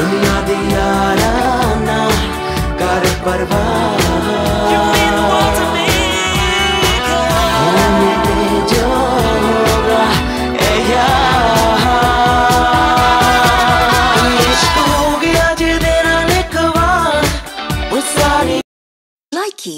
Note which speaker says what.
Speaker 1: दुनिया दिया राना कर परवाह मेरे जो होगा ए इश्क हो गया जे देना लिखवा वो सारी
Speaker 2: लाइकी